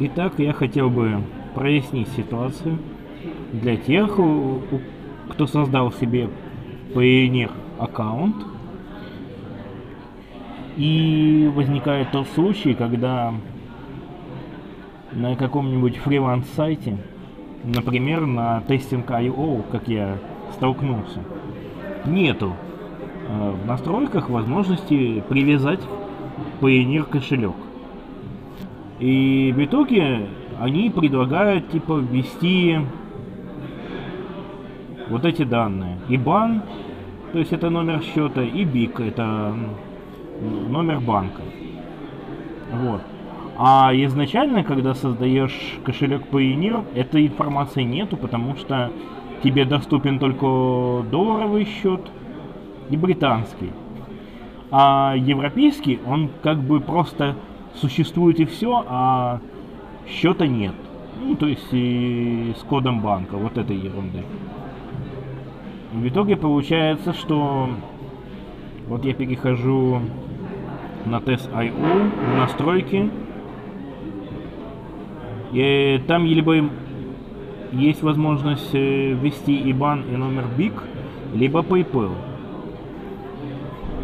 Итак, я хотел бы прояснить ситуацию для тех, кто создал себе Payoneer аккаунт. И возникает тот случай, когда на каком-нибудь фриланс-сайте, например, на Testing.io, как я столкнулся, нету э, в настройках возможности привязать Payoneer кошелек. И в итоге они предлагают типа ввести вот эти данные. IBAN, то есть это номер счета, и BIC, это номер банка. Вот. А изначально, когда создаешь кошелек Payoneer, этой информации нету, потому что тебе доступен только долларовый счет и британский. А европейский, он как бы просто существует и все, а счета нет. Ну, то есть и с кодом банка, вот этой ерунды. В итоге получается, что вот я перехожу на Test.io, в настройки, и там либо есть возможность э, ввести IBAN и номер BIC, либо PayPal.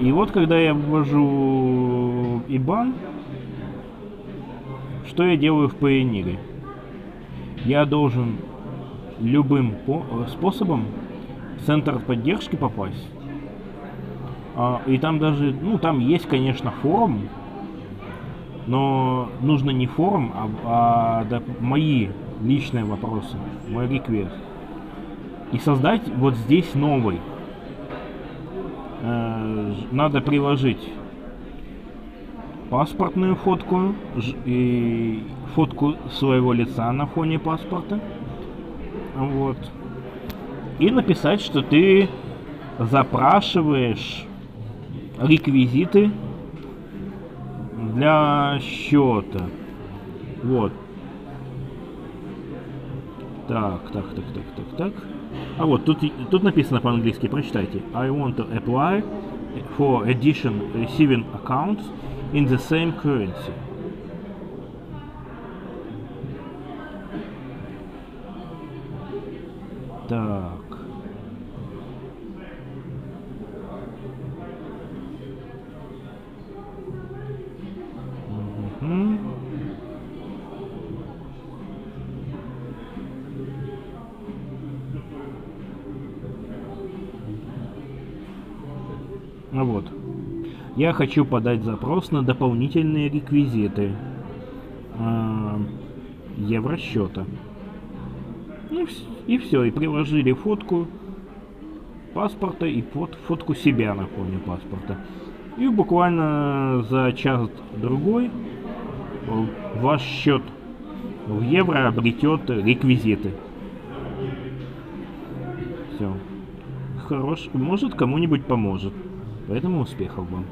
И вот когда я ввожу IBAN, что я делаю в Payoneer? Я должен любым э, способом в центр поддержки попасть. А, и там даже, ну там есть, конечно, форум, но нужно не форум, а, а да, мои личные вопросы, мой реквест. И создать вот здесь новый. Э, надо приложить паспортную фотку и фотку своего лица на фоне паспорта. Вот. И написать, что ты запрашиваешь реквизиты для счета. Вот. Так, так, так, так, так, так. А вот тут, тут написано по-английски, прочитайте. I want to apply for addition receiving accounts in the same currency. Так. Мгм. Ну вот. Я хочу подать запрос на дополнительные реквизиты а, евросчета. Ну вс- и все, и приложили фотку паспорта и фот- фотку себя на фоне паспорта. И буквально за час-другой э, ваш счет в евро обретет реквизиты. Все. Хорош. Может, кому-нибудь поможет. Поэтому успехов вам.